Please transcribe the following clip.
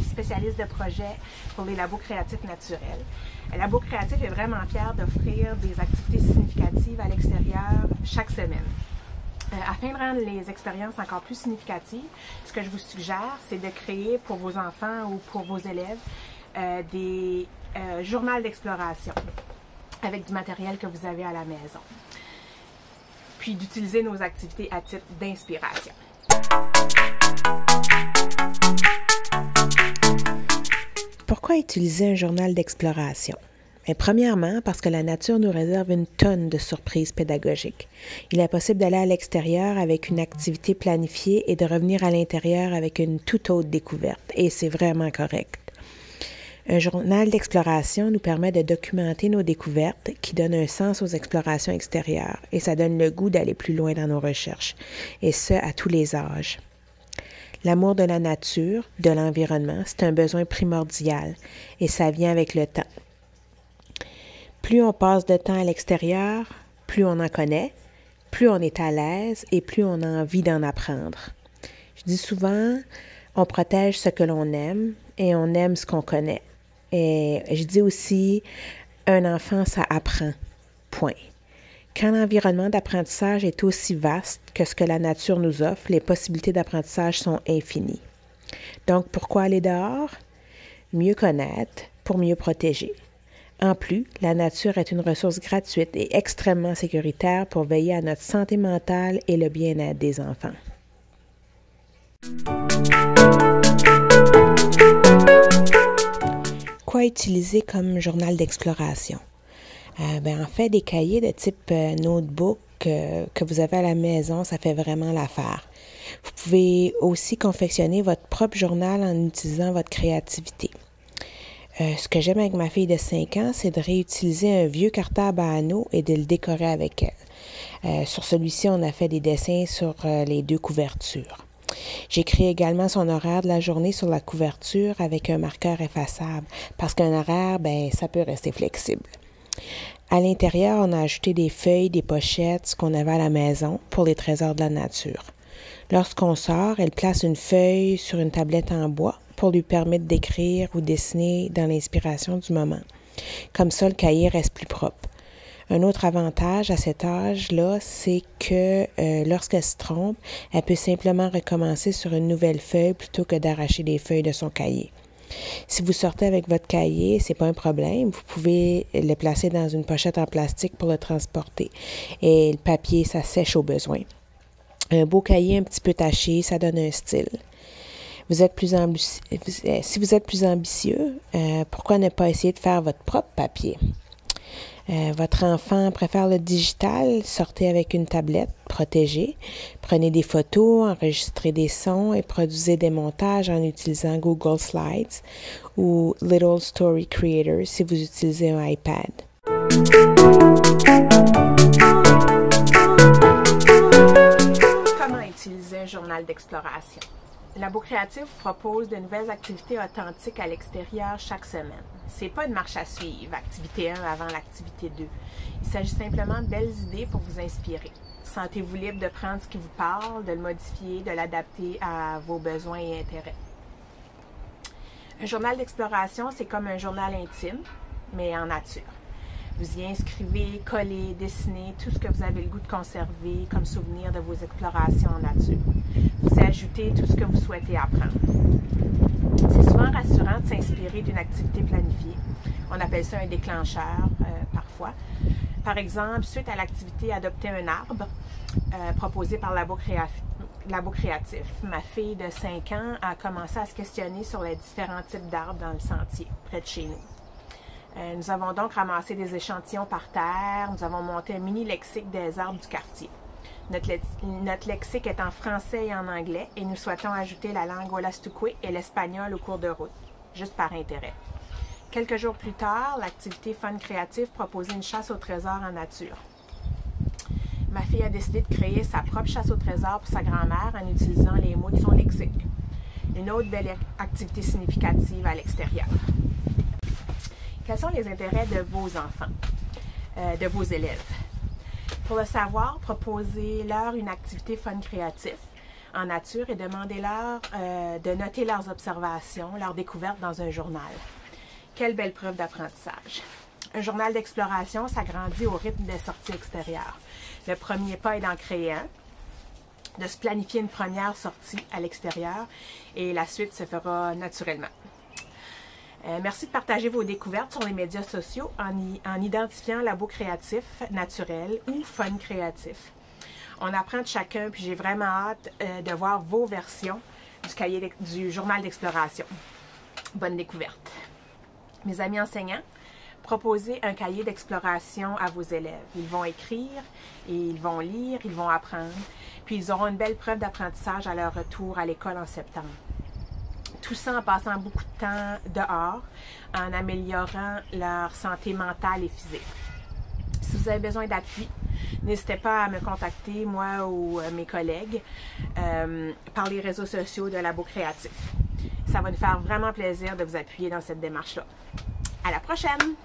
de projet pour les labos créatifs naturels. Labo créatif est vraiment fier d'offrir des activités significatives à l'extérieur chaque semaine. Euh, afin de rendre les expériences encore plus significatives, ce que je vous suggère, c'est de créer pour vos enfants ou pour vos élèves euh, des euh, journaux d'exploration avec du matériel que vous avez à la maison. Puis d'utiliser nos activités à titre d'inspiration. Pourquoi utiliser un journal d'exploration? premièrement, parce que la nature nous réserve une tonne de surprises pédagogiques. Il est possible d'aller à l'extérieur avec une activité planifiée et de revenir à l'intérieur avec une toute autre découverte, et c'est vraiment correct. Un journal d'exploration nous permet de documenter nos découvertes qui donnent un sens aux explorations extérieures et ça donne le goût d'aller plus loin dans nos recherches, et ce, à tous les âges. L'amour de la nature, de l'environnement, c'est un besoin primordial et ça vient avec le temps. Plus on passe de temps à l'extérieur, plus on en connaît, plus on est à l'aise et plus on a envie d'en apprendre. Je dis souvent, on protège ce que l'on aime et on aime ce qu'on connaît. Et je dis aussi, un enfant, ça apprend. Point. Quand l'environnement d'apprentissage est aussi vaste que ce que la nature nous offre, les possibilités d'apprentissage sont infinies. Donc, pourquoi aller dehors? Mieux connaître pour mieux protéger. En plus, la nature est une ressource gratuite et extrêmement sécuritaire pour veiller à notre santé mentale et le bien-être des enfants. Quoi utiliser comme journal d'exploration? Euh, ben, en fait, des cahiers de type euh, notebook euh, que vous avez à la maison, ça fait vraiment l'affaire. Vous pouvez aussi confectionner votre propre journal en utilisant votre créativité. Ce que j'aime avec ma fille de 5 ans, c'est de réutiliser un vieux cartable à anneaux et de le décorer avec elle. Sur celui-ci, on a fait des dessins sur les deux couvertures. J'écris également son horaire de la journée sur la couverture avec un marqueur effaçable parce qu'un horaire, ben, ça peut rester flexible. À l'intérieur, on a ajouté des feuilles, des pochettes, ce qu'on avait à la maison pour les trésors de la nature. Lorsqu'on sort, elle place une feuille sur une tablette en bois pour lui permettre d'écrire ou dessiner dans l'inspiration du moment. Comme ça, le cahier reste plus propre. Un autre avantage à cet âge-là, c'est que euh, lorsqu'elle se trompe, elle peut simplement recommencer sur une nouvelle feuille plutôt que d'arracher les feuilles de son cahier. Si vous sortez avec votre cahier, c'est pas un problème. Vous pouvez le placer dans une pochette en plastique pour le transporter. Et le papier, ça sèche au besoin. Un beau cahier un petit peu taché, ça donne un style si vous êtes plus ambitieux, euh, pourquoi ne pas essayer de faire votre propre papier? Euh, votre enfant préfère le digital, sortez avec une tablette protégée, prenez des photos, enregistrez des sons et produisez des montages en utilisant Google Slides ou Little Story Creator si vous utilisez un iPad. Comment utiliser un journal d'exploration? Labo Créatif propose de nouvelles activités authentiques à l'extérieur chaque semaine. C'est pas une marche à suivre, activité 1 avant l'activité 2. Il s'agit simplement de belles idées pour vous inspirer. Sentez-vous libre de prendre ce qui vous parle, de le modifier, de l'adapter à vos besoins et intérêts. Un journal d'exploration, c'est comme un journal intime, mais en nature. Vous y inscrivez, collez, dessinez tout ce que vous avez le goût de conserver comme souvenir de vos explorations en nature. Vous ajoutez tout ce que vous souhaitez apprendre. C'est souvent rassurant de s'inspirer d'une activité planifiée. On appelle ça un déclencheur euh, parfois. Par exemple, suite à l'activité Adopter un arbre, euh, proposée par Labo, Labo Créatif, ma fille de 5 ans a commencé à se questionner sur les différents types d'arbres dans le sentier près de chez nous. Euh, nous avons donc ramassé des échantillons par terre. Nous avons monté un mini lexique des arbres du quartier. Notre, lexique est en français et en anglais et nous souhaitons ajouter la langue Olastuque et l'espagnol au cours de route, juste par intérêt. Quelques jours plus tard, l'activité Fun Créative proposait une chasse au trésor en nature. Ma fille a décidé de créer sa propre chasse au trésor pour sa grand-mère en utilisant les mots de son lexique. Une autre belle activité significative à l'extérieur. Quels sont les intérêts de vos enfants, euh, de vos élèves? Pour le savoir, proposez-leur une activité fun créatif en nature et demandez-leur euh, de noter leurs observations, leurs découvertes dans un journal. Quelle belle preuve d'apprentissage. Un journal d'exploration s'agrandit au rythme des sorties extérieures. Le premier pas est d'en créer un, de se planifier une première sortie à l'extérieur et la suite se fera naturellement. Euh, merci de partager vos découvertes sur les médias sociaux en, en identifiant labo créatif, naturel ou fun créatif. On apprend de chacun, puis j'ai vraiment hâte euh, de voir vos versions du cahier du journal d'exploration. Bonne découverte. Mes amis enseignants, proposez un cahier d'exploration à vos élèves. Ils vont écrire, et ils vont lire, ils vont apprendre, puis ils auront une belle preuve d'apprentissage à leur retour à l'école en septembre tout ça en passant beaucoup de temps dehors, en améliorant leur santé mentale et physique. Si vous avez besoin d'appui, n'hésitez pas à me contacter, moi ou euh, mes collègues, euh, par les réseaux sociaux de Labo Créatif. Ça va nous faire vraiment plaisir de vous appuyer dans cette démarche-là. À la prochaine!